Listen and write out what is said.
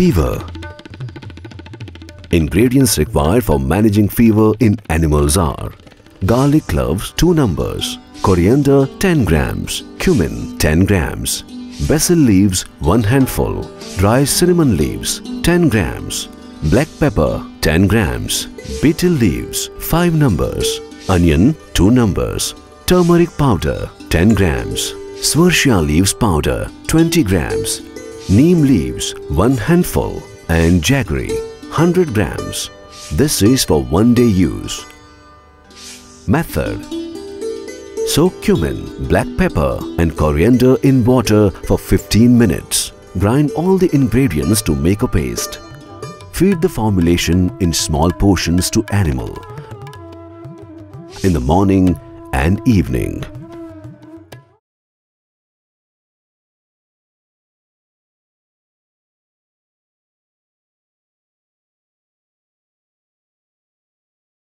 Fever. Ingredients required for managing fever in animals are garlic cloves 2 numbers, coriander 10 grams, cumin 10 grams, basil leaves 1 handful, dry cinnamon leaves 10 grams, black pepper 10 grams, betel leaves 5 numbers, onion 2 numbers, turmeric powder 10 grams, swertia leaves powder 20 grams, neem leaves 1 handful and jaggery 100 grams. This is for one day use. Method Soak cumin, black pepper and coriander in water for 15 minutes. Grind all the ingredients to make a paste. Feed the formulation in small portions to animal in the morning and evening.